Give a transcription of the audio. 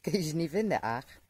Kun je ze niet vinden, Aag?